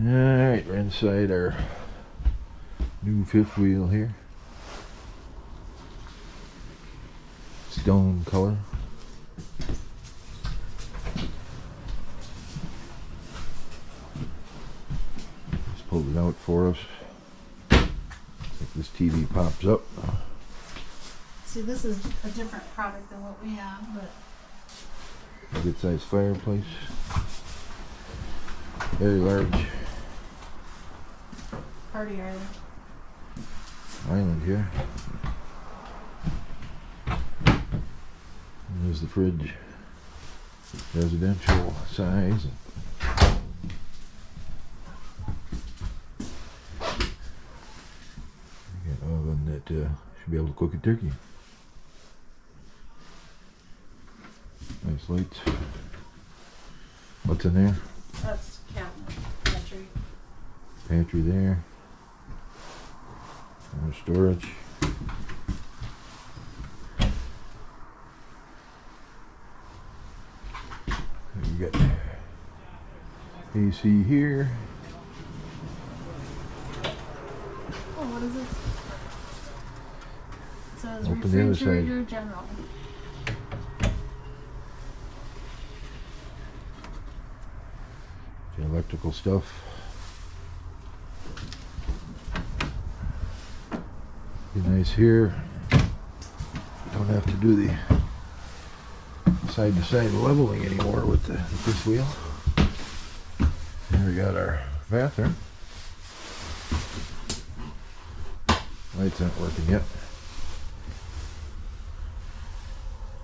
Alright, we're inside our new fifth wheel here. Stone color. Just pulled it out for us. If this TV pops up. See, this is a different product than what we have, but Good sized fireplace. Very large party island. island here. And there's the fridge. Residential size. You got an oven that uh, should be able to cook a turkey. Nice lights. What's in there? That's cabinet pantry. Pantry there. More storage. You got AC here. Oh, what is this? It says Open the other side. refrigerator general. The electrical stuff. Be nice here. Don't have to do the side to side leveling anymore with the with this wheel. Here we got our bathroom. Lights aren't working yet.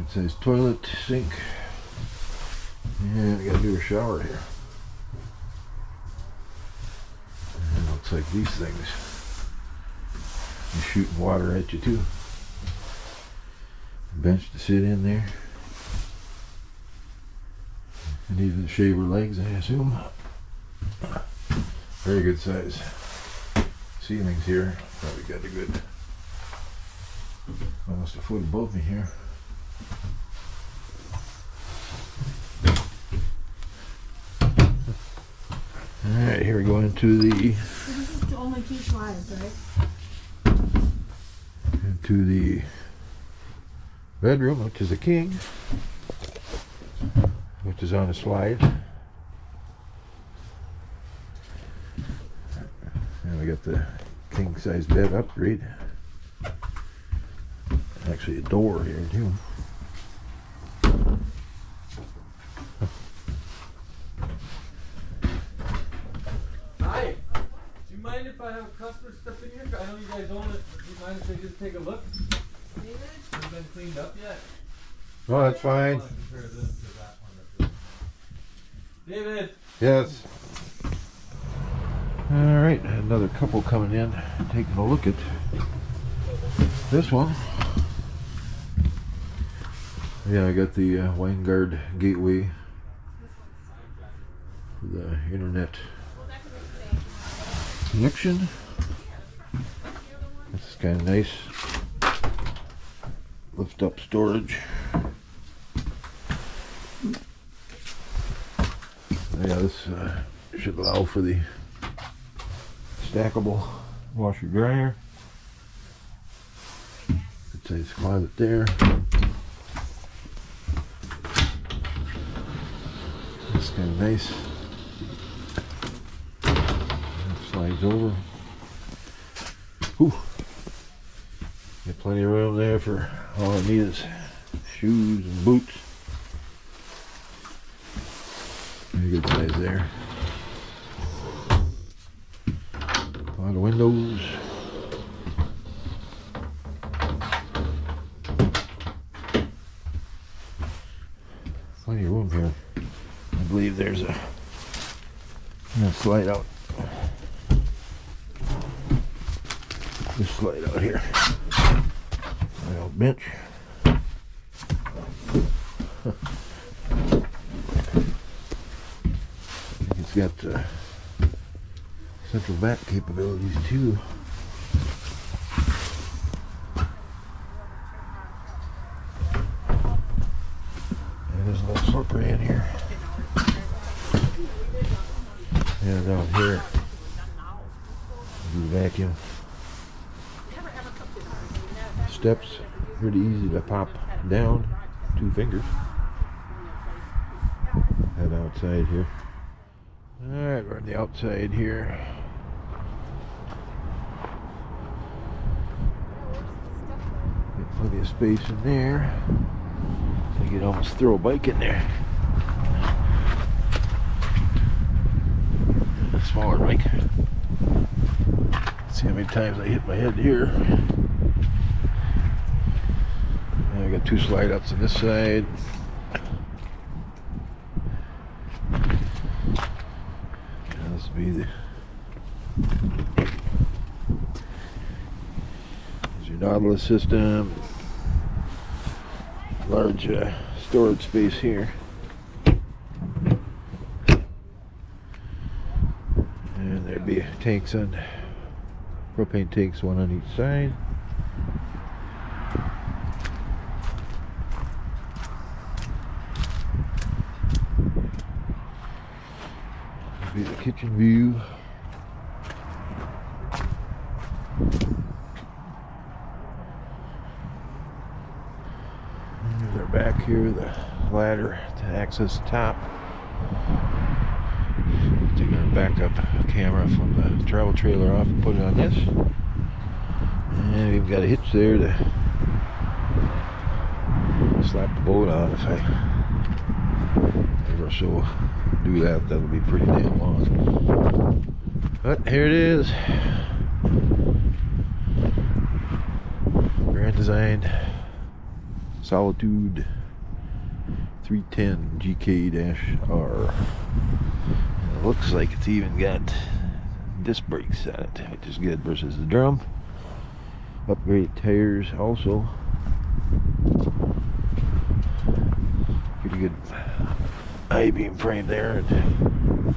It says toilet, sink. And we do a shower here. And it looks like these things. Shooting water at you too. Bench to sit in there. And even shaver legs, I assume. Very good size ceilings here. Probably got a good almost a foot above me here. Alright, here we go into the this is only two slides, right? Into the bedroom, which is a king, which is on a slide. And we got the king size bed upgrade. Actually, a door here too. Hi. Do you mind if I have a customer step in here? I know you guys own it. Do you mind if they just take a look? Hasn't been cleaned up yet. Oh, that's fine. I'll compare this to that one. David. Yes. All right, another couple coming in, taking a look at this one. Yeah, I got the uh, Winegard Gateway for the internet connection. This is kind of nice. Lift up storage. Yeah, this uh, should allow for the stackable washer dryer. Good size closet there. That's kind of nice. That slides over. Whew. Got plenty of room there for all I need is shoes and boots. Very good size there. A lot of windows. Plenty of room here. I believe there's a, a slide out. This slide out here. My old bench. It's got uh, central vac capabilities too. And there's a little slippery in here. And down here, do vacuum. Steps, pretty easy to pop down, two fingers. Head outside here. Alright, we're on the outside here. Get plenty of space in there. So you could almost throw a bike in there. A smaller bike. see how many times I hit my head here. I got two slide outs on this side. And This will be the There's your Nautilus system. Large uh, storage space here. And there'd be tanks on propane tanks, one on each side. That'd be the kitchen view. They're back here, the ladder to access the top. Take our backup camera from the travel trailer off and put it on this. And we've got a hitch there to slap the boat on if I ever so do that. That'll be pretty damn long. But here it is. Grand Design Solitude 310 GK-R. It looks like it's even got disc brakes on it, which is good versus the drum. Upgrade tires also. Good I-beam frame there. And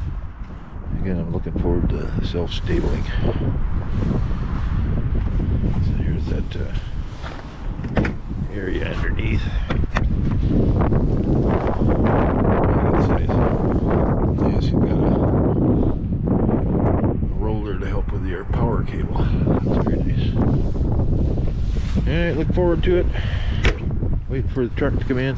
again, I'm looking forward to self-stabling. So here's that uh, area underneath. Yes, you've got a, a roller to help with your power cable. That's very nice. Alright, look forward to it. Waiting for the truck to come in.